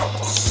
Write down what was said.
Yes.